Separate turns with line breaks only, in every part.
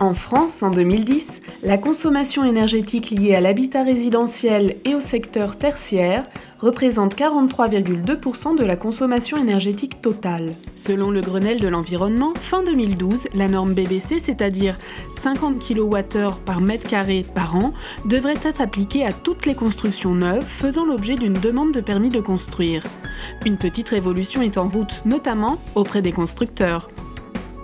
En France, en 2010, la consommation énergétique liée à l'habitat résidentiel et au secteur tertiaire représente 43,2% de la consommation énergétique totale. Selon le Grenelle de l'environnement, fin 2012, la norme BBC, c'est-à-dire 50 kWh par mètre carré par an, devrait être appliquée à toutes les constructions neuves faisant l'objet d'une demande de permis de construire. Une petite révolution est en route, notamment auprès des constructeurs.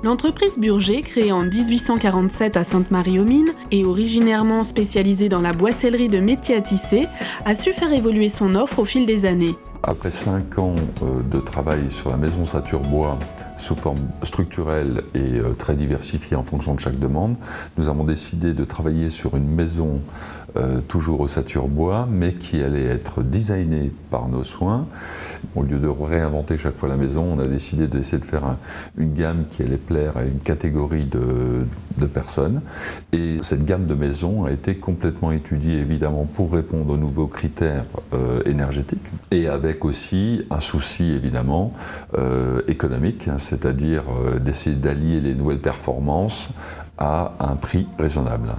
L'entreprise Burger, créée en 1847 à Sainte-Marie-aux-Mines et originairement spécialisée dans la boissellerie de métiers à tisser, a su faire évoluer son offre au fil des années.
Après cinq ans euh, de travail sur la maison Saturbois sous forme structurelle et euh, très diversifiée en fonction de chaque demande, nous avons décidé de travailler sur une maison euh, toujours au Saturbois, mais qui allait être designée par nos soins. Au lieu de réinventer chaque fois la maison, on a décidé d'essayer de faire une gamme qui allait plaire à une catégorie de, personnes. Et cette gamme de maisons a été complètement étudiée évidemment pour répondre aux nouveaux critères énergétiques et avec aussi un souci évidemment euh, économique, hein, c'est-à-dire euh, d'essayer d'allier les nouvelles performances à un prix raisonnable.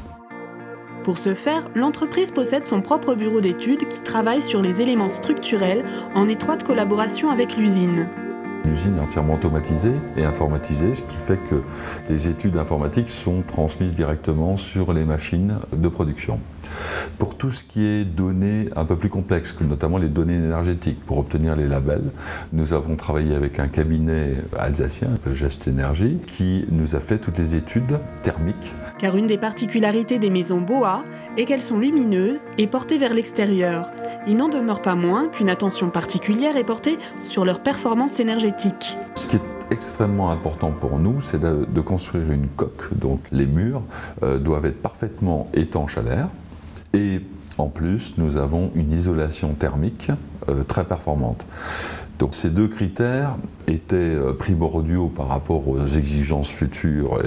Pour ce faire, l'entreprise possède son propre bureau d'études qui travaille sur les éléments structurels en étroite collaboration avec l'usine.
L'usine entièrement automatisée et informatisée, ce qui fait que les études informatiques sont transmises directement sur les machines de production. Pour tout ce qui est données un peu plus complexes, notamment les données énergétiques, pour obtenir les labels, nous avons travaillé avec un cabinet alsacien, Geste Énergie, qui nous a fait toutes les études thermiques.
Car une des particularités des maisons Boa est qu'elles sont lumineuses et portées vers l'extérieur. Il n'en demeure pas moins qu'une attention particulière est portée sur leur performance énergétique.
Ce qui est extrêmement important pour nous, c'est de, construire une coque. Donc les murs euh, doivent être parfaitement étanches à l'air. Et en plus, nous avons une isolation thermique euh, très performante. Donc ces deux critères étaient euh, primordiaux par rapport aux exigences futures,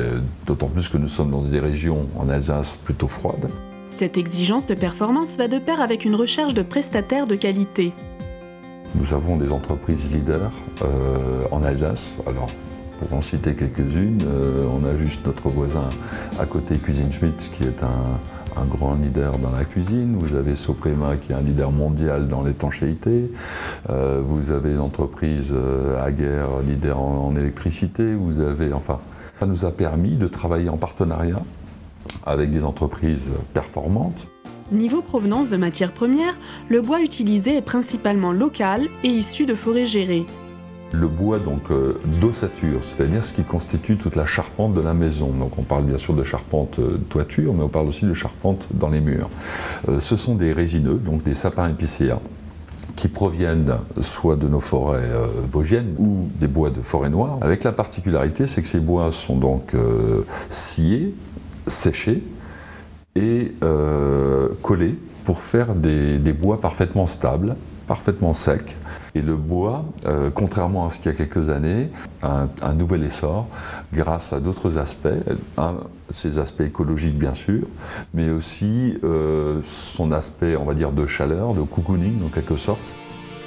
d'autant plus que nous sommes dans des régions en Alsace plutôt froides.
Cette exigence de performance va de pair avec une recherche de prestataires de qualité.
Nous avons des entreprises leaders euh, en Alsace. Alors, pour en citer quelques-unes, euh, on a juste notre voisin à côté, Cuisine Schmitz, qui est un, grand leader dans la cuisine. Vous avez Soprema, qui est un leader mondial dans l'étanchéité. Euh, vous avez l'entreprise Aguerre, leader en, en électricité. Vous avez, enfin, ça nous a permis de travailler en partenariat avec des entreprises performantes.
Niveau provenance de matières premières, le bois utilisé est principalement local et issu de forêts gérées.
Le bois donc euh, d'ossature, c'est-à-dire ce qui constitue toute la charpente de la maison. Donc on parle bien sûr de charpente euh, toiture, mais on parle aussi de charpente dans les murs. Euh, ce sont des résineux, donc des sapins épicéas qui proviennent soit de nos forêts vosgiennes ou des bois de forêt noire, avec la particularité c'est que ces bois sont donc sciés séchés et euh, collés pour faire des, bois parfaitement stables, parfaitement secs. Et le bois, euh, contrairement à ce qu'il y a quelques années, a un, nouvel essor grâce à d'autres aspects. Ses aspects écologiques bien sûr, mais aussi euh, son aspect, on va dire, de chaleur, de cocooning en quelque sorte.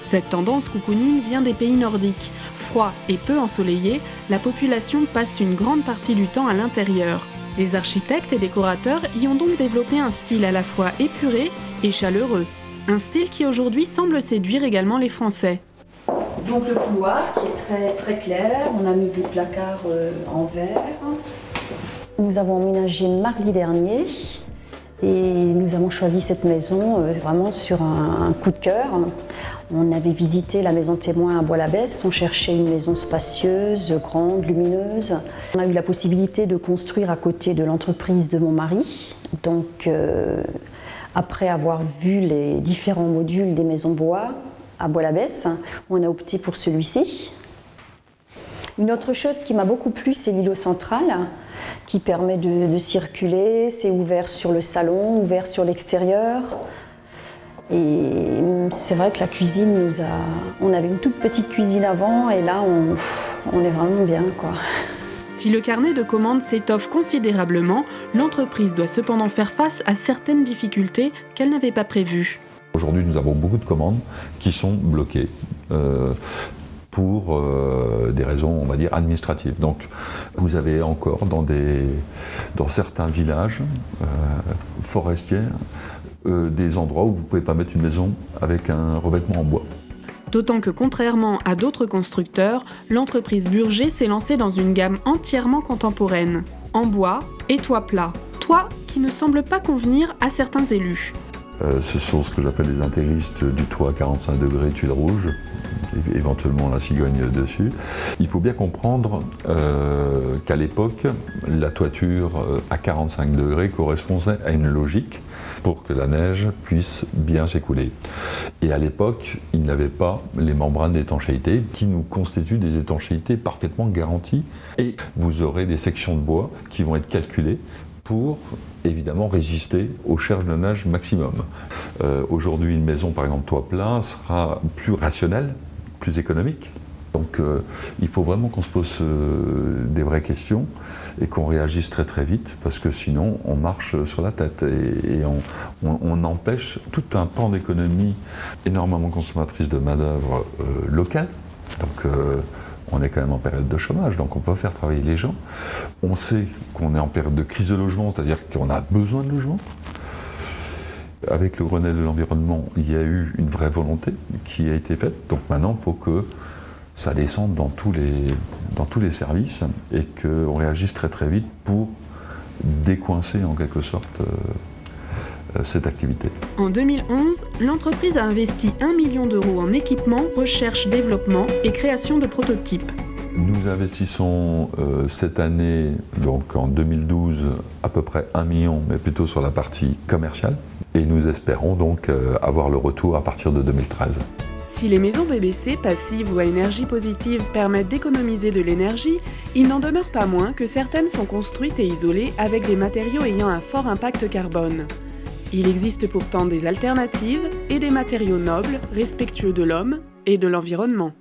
Cette tendance cocooning vient des pays nordiques. Froid et peu ensoleillé, la population passe une grande partie du temps à l'intérieur. Les architectes et décorateurs y ont donc développé un style à la fois épuré et chaleureux. Un style qui aujourd'hui semble séduire également les Français.
Donc le couloir qui est très, très clair, on a mis des placards euh, en verre. Nous avons emménagé mardi dernier et nous avons choisi cette maison euh, vraiment sur un coup de cœur. On avait visité la maison témoin à Bois-l'Abbesse, on cherchait une maison spacieuse, grande, lumineuse. On a eu la possibilité de construire à côté de l'entreprise de mon mari. Donc, euh, après avoir vu les différents modules des maisons bois à Bois-l'Abbesse, on a opté pour celui-ci. Une autre chose qui m'a beaucoup plu, c'est l'îlot central qui permet de, de circuler. C'est ouvert sur le salon, ouvert sur l'extérieur. Et c'est vrai que la cuisine nous a. On avait une toute petite cuisine avant et là on, on est vraiment bien quoi.
Si le carnet de commandes s'étoffe considérablement, l'entreprise doit cependant faire face à certaines difficultés qu'elle n'avait pas prévues.
Aujourd'hui, nous avons beaucoup de commandes qui sont bloquées. Euh, pour euh, des raisons, on va dire, administratives. Donc, vous avez encore dans, des, dans certains villages euh, forestiers euh, des endroits où vous ne pouvez pas mettre une maison avec un revêtement en bois.
D'autant que contrairement à d'autres constructeurs, l'entreprise Burger s'est lancée dans une gamme entièrement contemporaine, en bois et toit plat. Toit qui ne semble pas convenir à certains élus.
ce sont ce que j'appelle les intégristes du toit 45 degrés tuile rouge éventuellement la cigogne dessus. Il faut bien comprendre euh, qu'à l'époque, la toiture euh, à 45 degrés correspondait à une logique pour que la neige puisse bien s'écouler. Et à l'époque, il n'avait pas les membranes d'étanchéité qui nous constituent des étanchéités parfaitement garanties. Et vous aurez des sections de bois qui vont être calculées pour évidemment résister aux charges de neige maximum. Euh, aujourd'hui, une maison, par exemple, toit plein, sera plus rationnelle plus économique. Donc euh, il faut vraiment qu'on se pose euh, des vraies questions et qu'on réagisse très très vite parce que sinon on marche sur la tête et, on, empêche tout un pan d'économie énormément consommatrice de main-d'œuvre euh, locale. Donc on est quand même en période de chômage, donc on peut faire travailler les gens. On sait qu'on est en période de crise de logement, c'est-à-dire qu'on a besoin de logement. Avec le Grenelle de l'environnement, il y a eu une vraie volonté qui a été faite. Donc maintenant, il faut que ça descende dans tous les, dans tous les services et qu'on réagisse très très vite pour décoincer en quelque sorte euh, cette activité.
En 2011, l'entreprise a investi 1 million d'euros en équipement, recherche, développement et création de prototypes.
Nous investissons euh, cette année, donc en 2012, à peu près 1 million, mais plutôt sur la partie commerciale. Et nous espérons donc euh, avoir le retour à partir de 2013.
Si les maisons BBC passives ou à énergie positive permettent d'économiser de l'énergie, il n'en demeure pas moins que certaines sont construites et isolées avec des matériaux ayant un fort impact carbone. Il existe pourtant des alternatives et des matériaux nobles, respectueux de l'homme et de l'environnement.